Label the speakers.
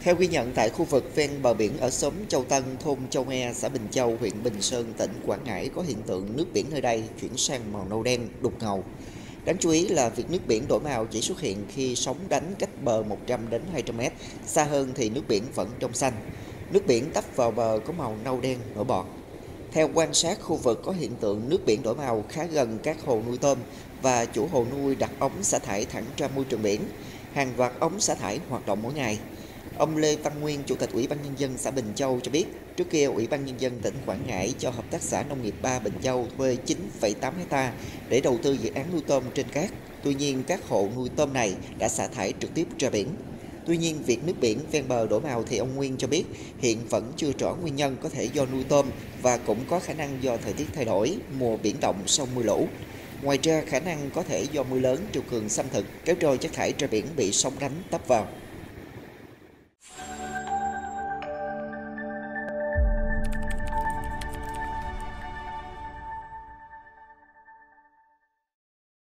Speaker 1: Theo ghi nhận tại khu vực ven bờ biển ở xóm Châu Tân, thôn Châu E, xã Bình Châu, huyện Bình Sơn, tỉnh Quảng Ngãi có hiện tượng nước biển nơi đây chuyển sang màu nâu đen, đục ngầu. Đáng chú ý là việc nước biển đổi màu chỉ xuất hiện khi sóng đánh cách bờ 100 đến 200 mét, xa hơn thì nước biển vẫn trong xanh. Nước biển tấp vào bờ có màu nâu đen nổi bọt. Theo quan sát, khu vực có hiện tượng nước biển đổi màu khá gần các hồ nuôi tôm và chủ hồ nuôi đặt ống xả thải thẳng ra môi trường biển. Hàng loạt ống xả thải hoạt động mỗi ngày. Ông Lê Văn Nguyên, Chủ tịch Ủy ban Nhân dân xã Bình Châu cho biết, trước kia Ủy ban Nhân dân tỉnh Quảng Ngãi cho Hợp tác xã Nông nghiệp 3 Bình Châu thuê 9,8 hecta để đầu tư dự án nuôi tôm trên cát. Tuy nhiên, các hộ nuôi tôm này đã xả thải trực tiếp ra biển. Tuy nhiên, việc nước biển ven bờ đổi màu thì ông Nguyên cho biết hiện vẫn chưa rõ nguyên nhân có thể do nuôi tôm và cũng có khả năng do thời tiết thay đổi, mùa biển động sau mưa lũ. Ngoài ra, khả năng có thể do mưa lớn, triều cường xâm thực kéo trôi chất thải ra biển bị sóng đánh tấp vào.